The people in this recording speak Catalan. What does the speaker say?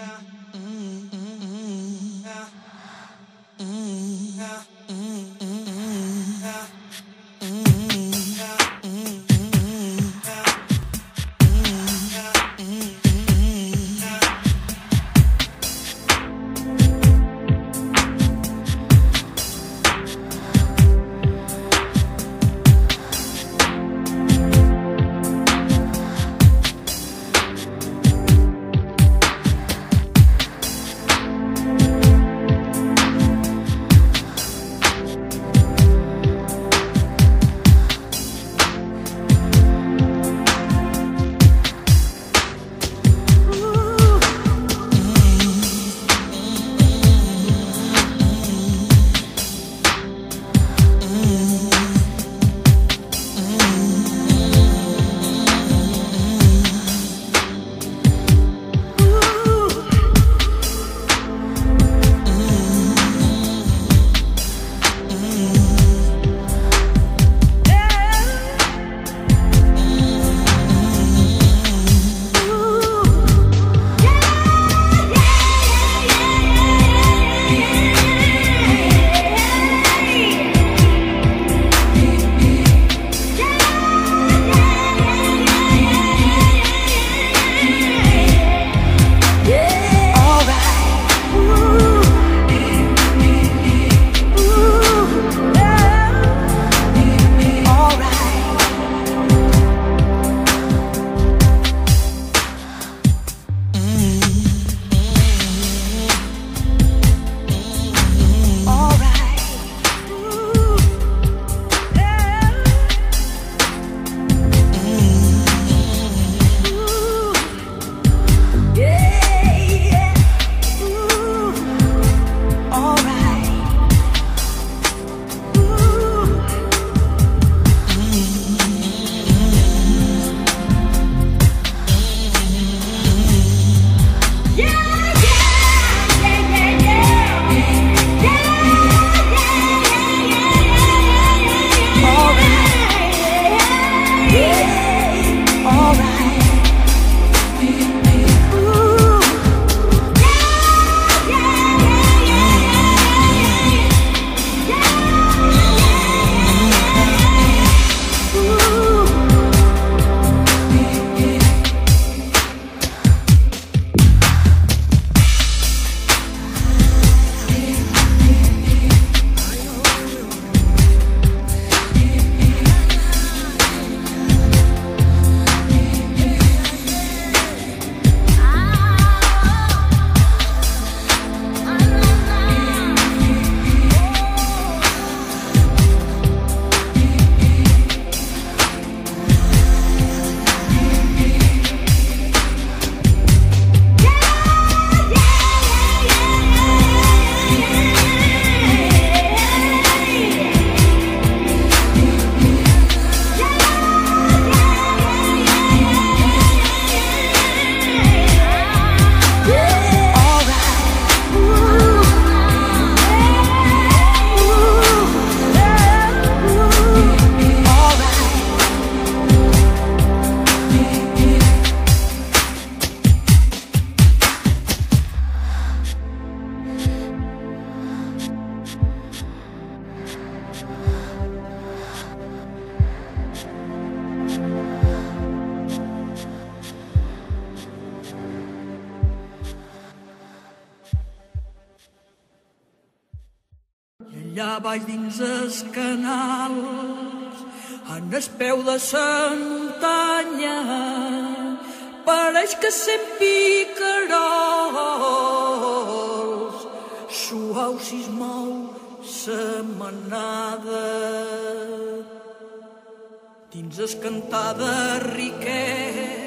Yeah. Allà baix dins els canals, en el peu de la muntanya, pareix que sent picarols, suau si es mou sa manada. Dins es cantada riquet,